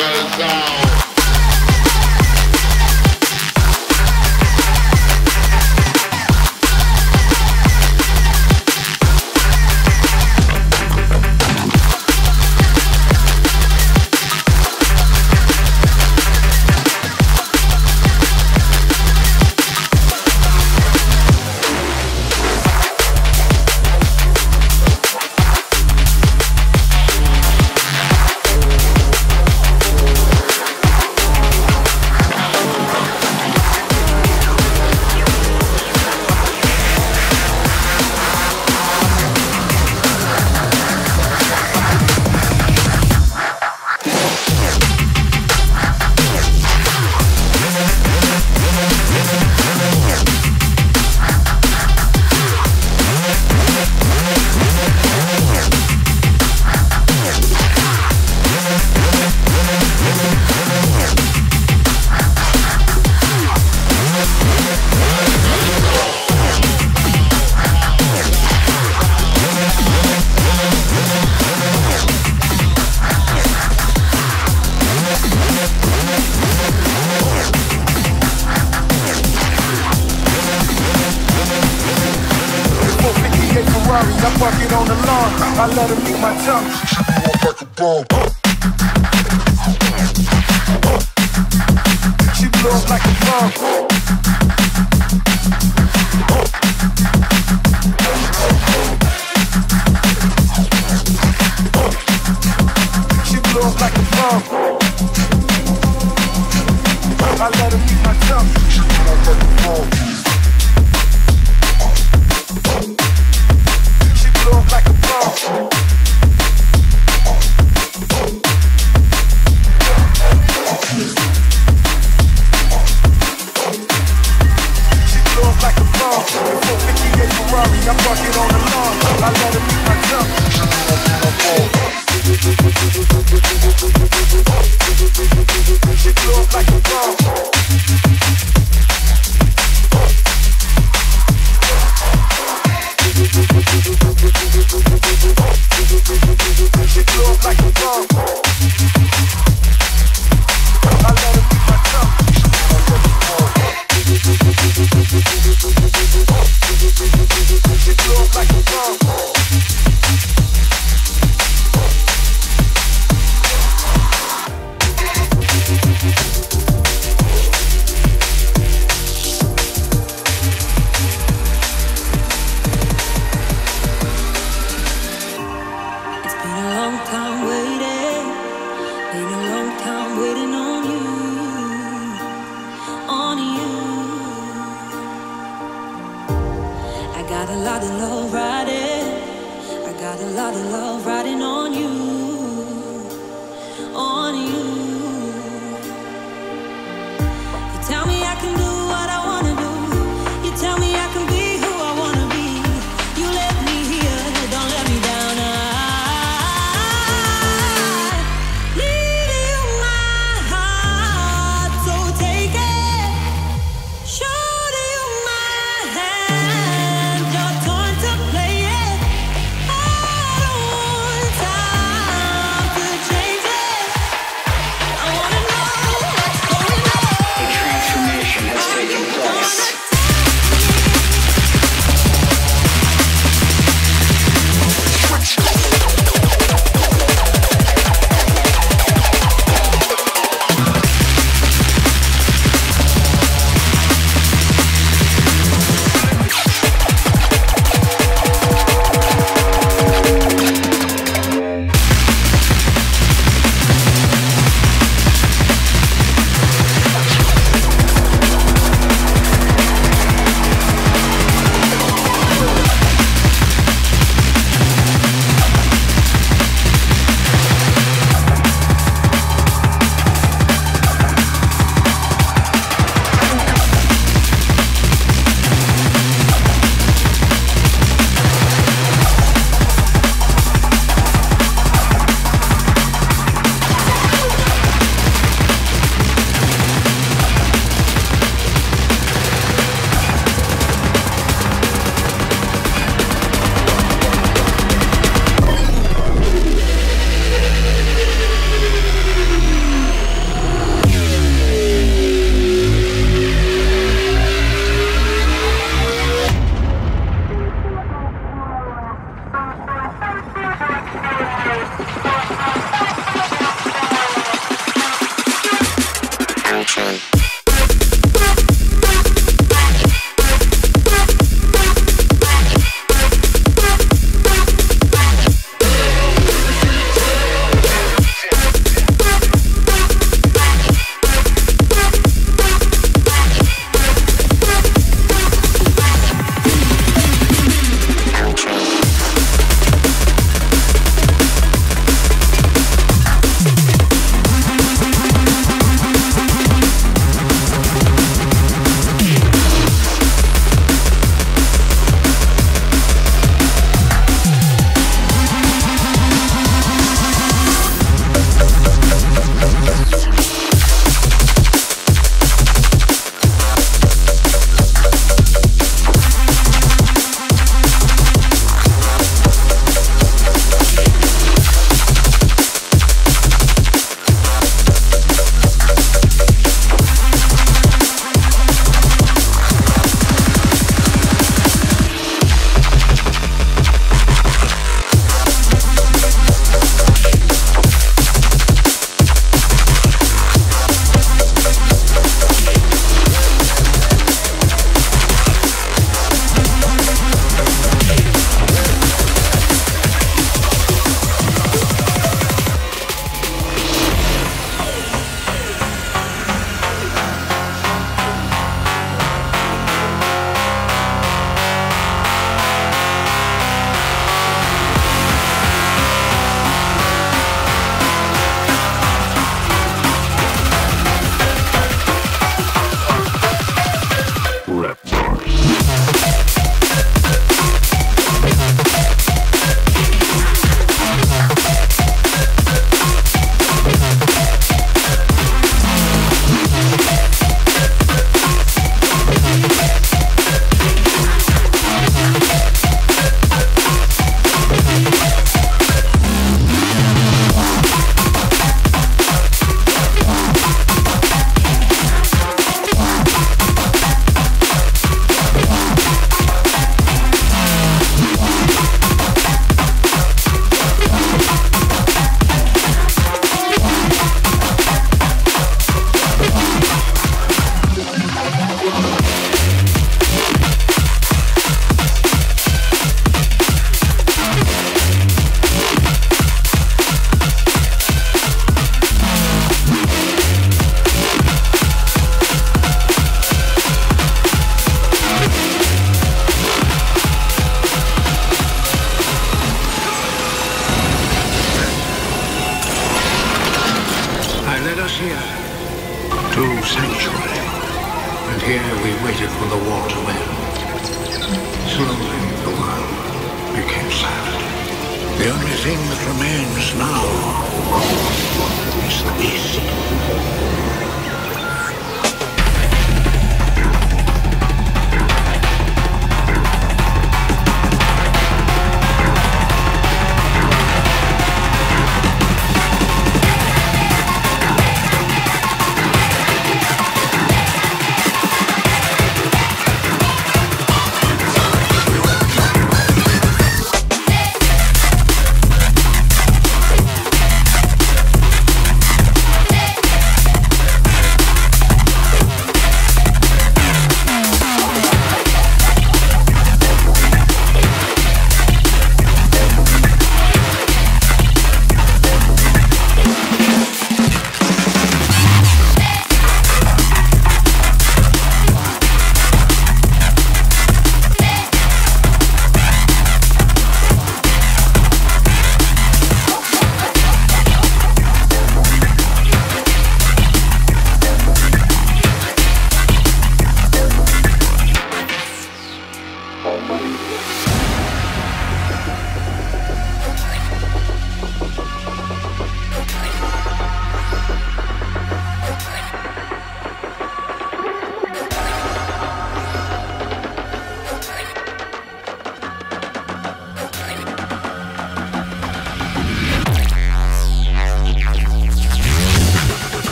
the sound.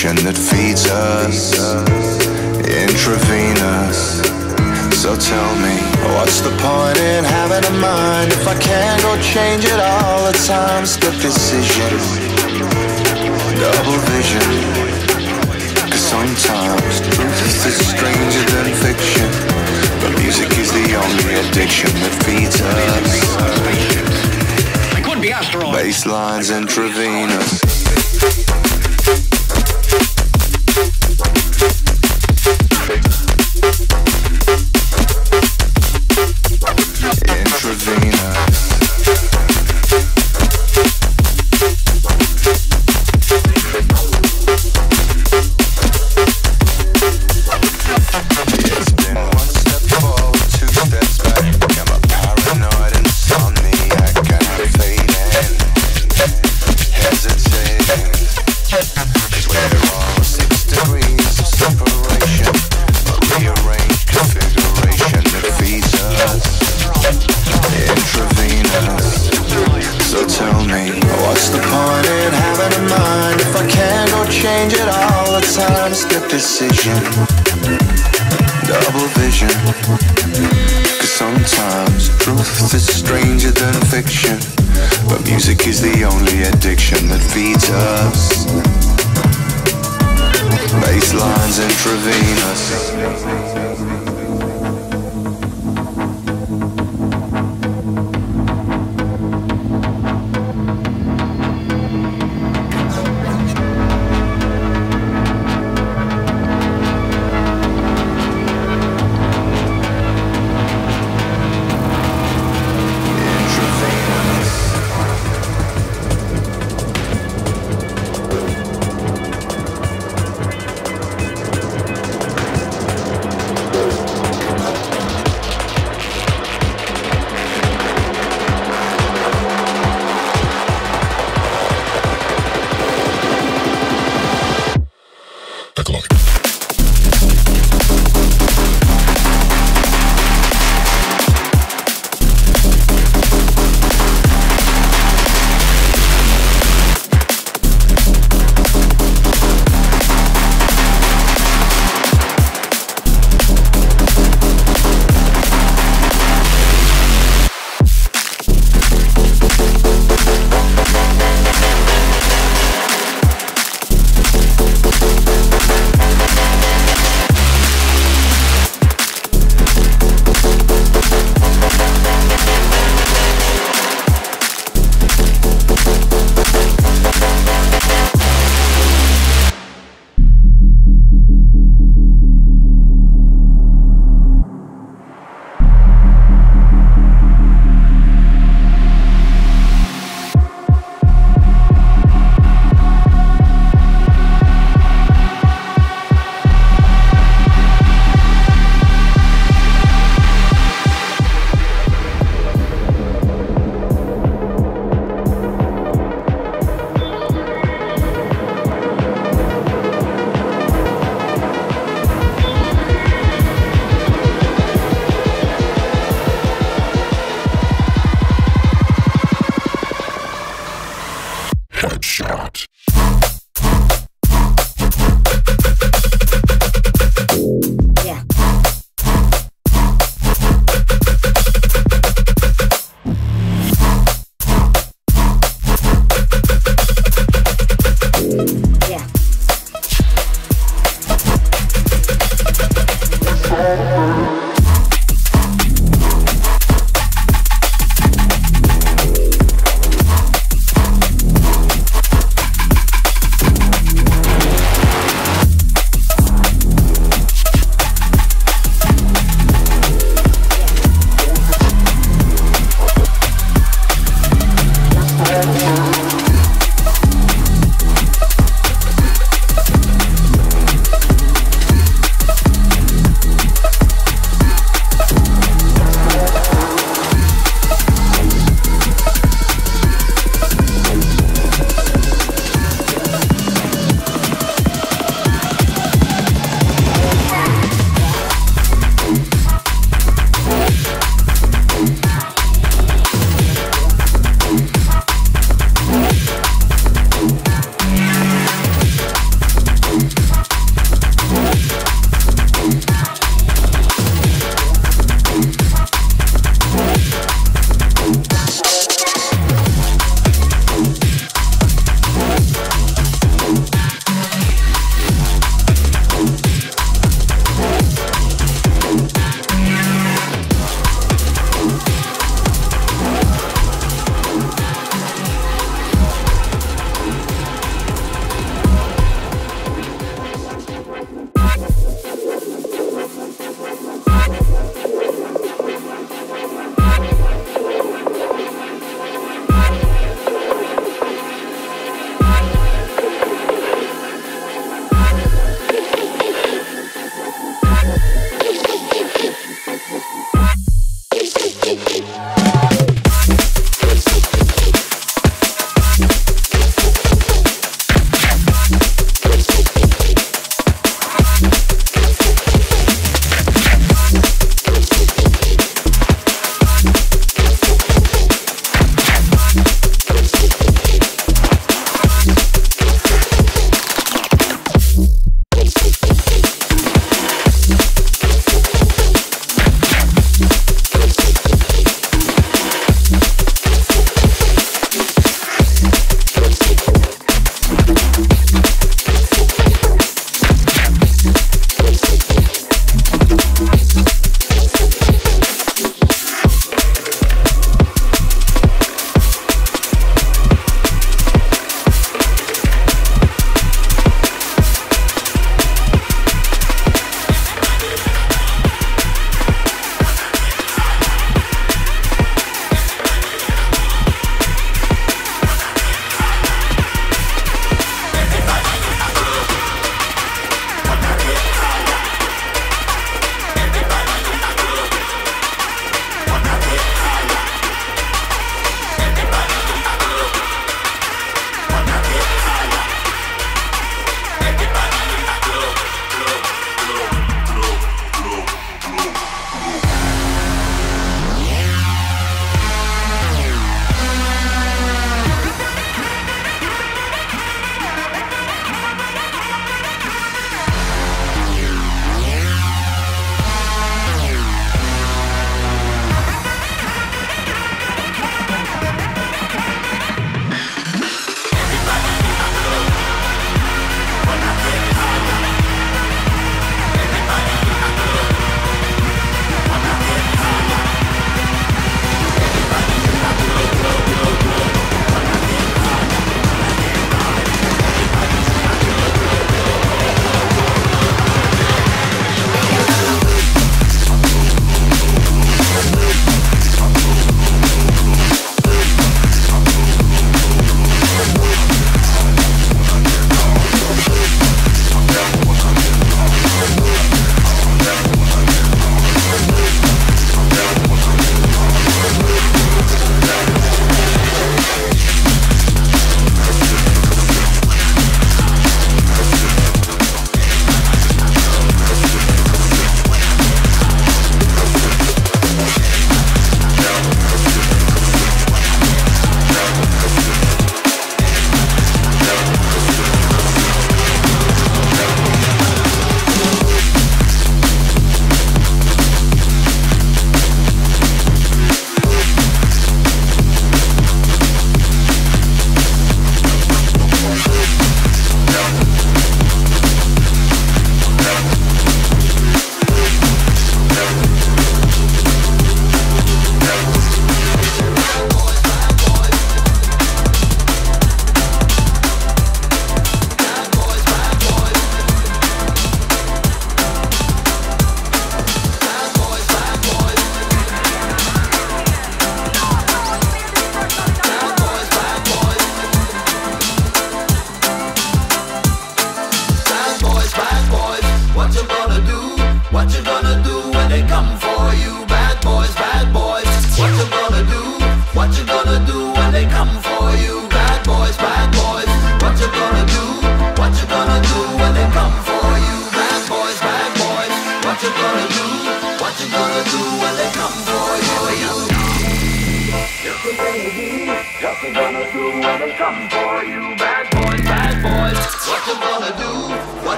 That feeds us intravenous. So tell me, what's the point in having a mind if I can't go change it all the time? Split decision double vision. Cause sometimes truth is stranger than fiction. But music is the only addiction that feeds us. I could be asteroid. Basslines intravenous. Intravenous. Music is the only addiction that feeds us. Basslines intravenous. Intravenous.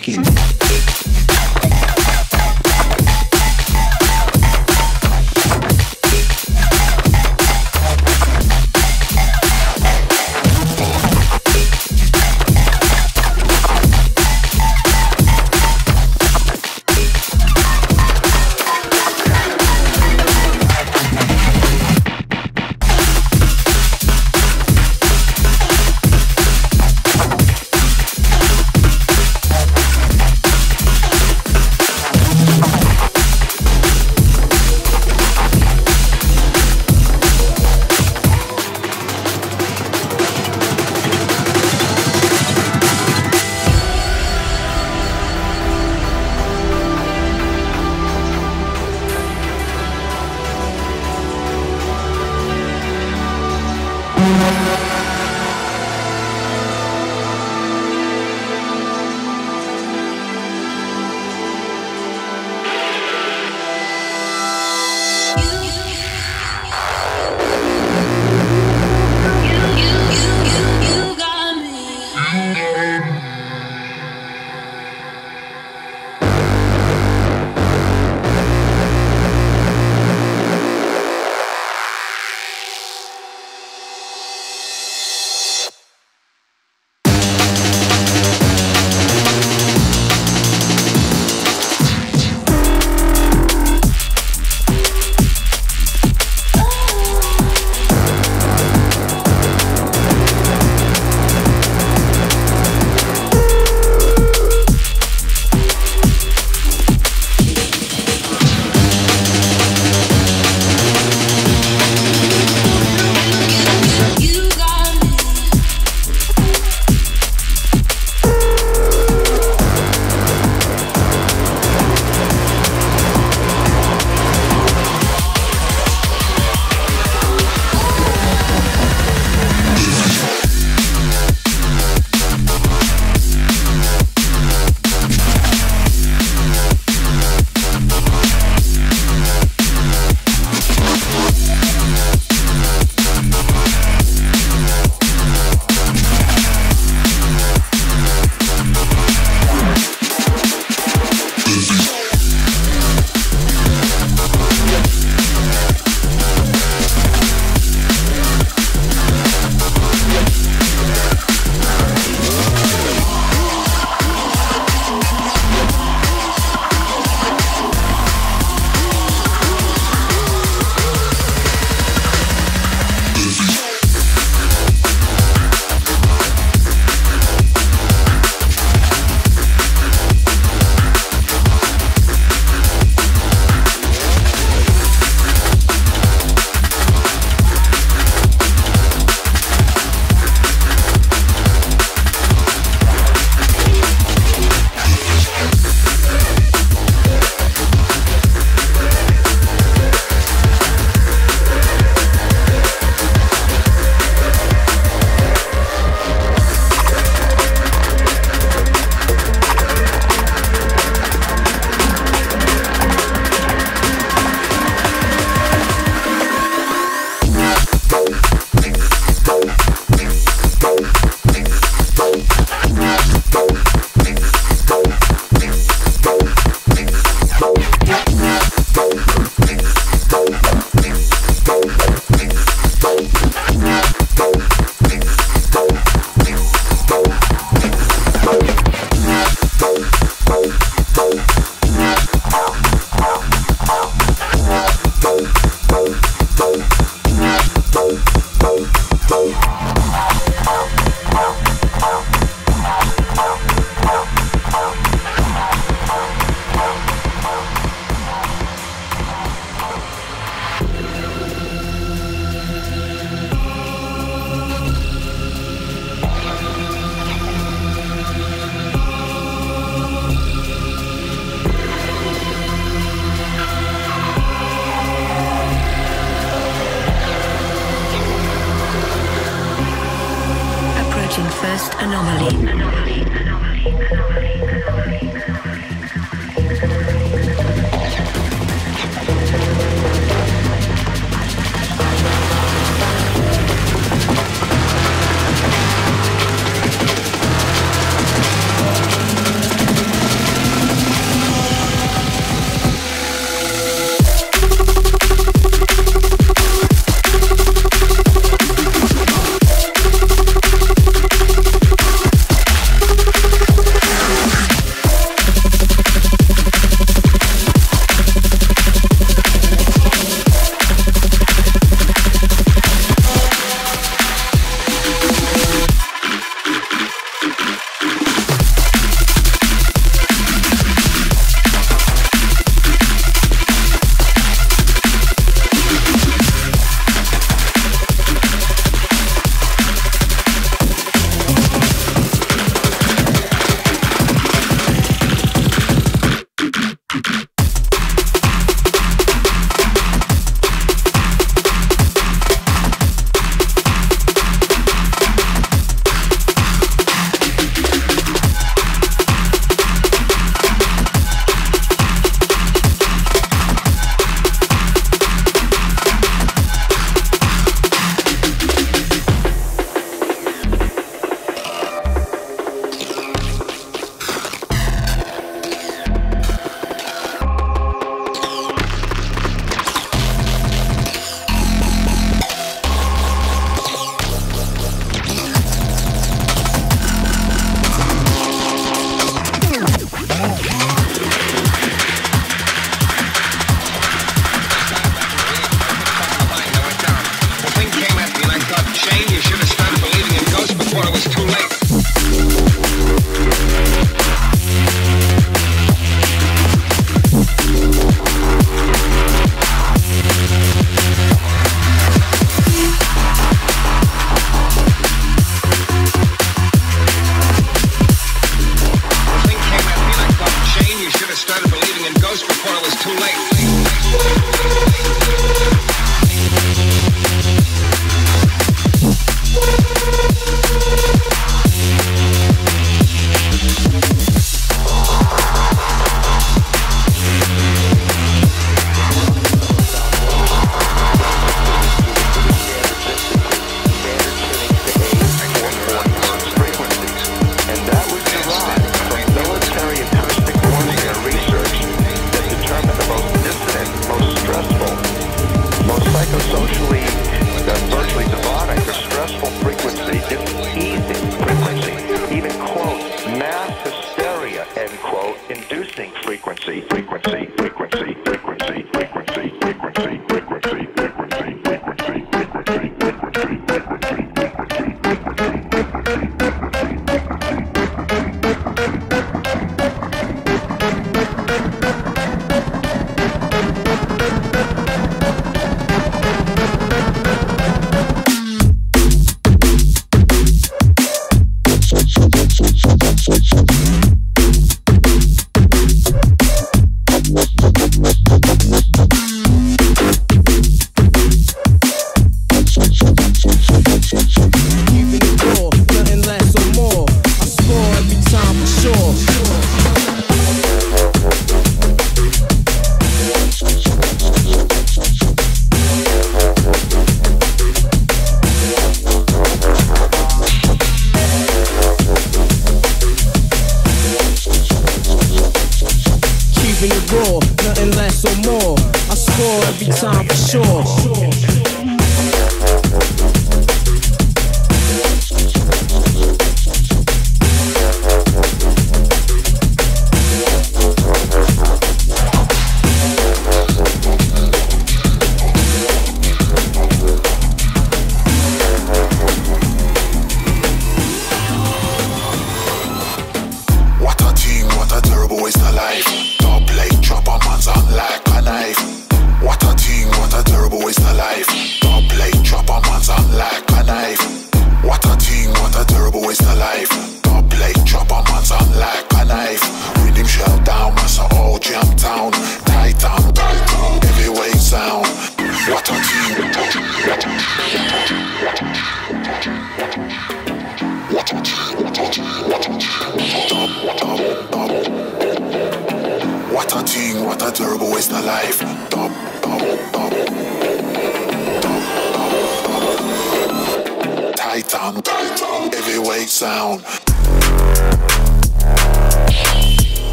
working.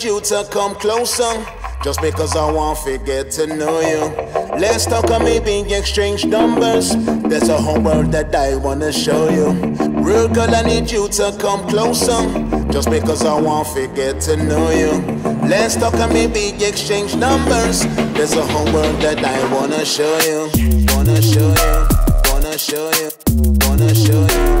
Need you to come closer. Just because I want to get to know you. Let's talk and maybe exchange numbers. There's a whole world that I wanna show you. Real girl, I need you to come closer. Just because I want to get to know you. Let's talk and maybe exchange numbers. There's a whole world that I wanna show you. Wanna show you. Wanna show you. Wanna show you.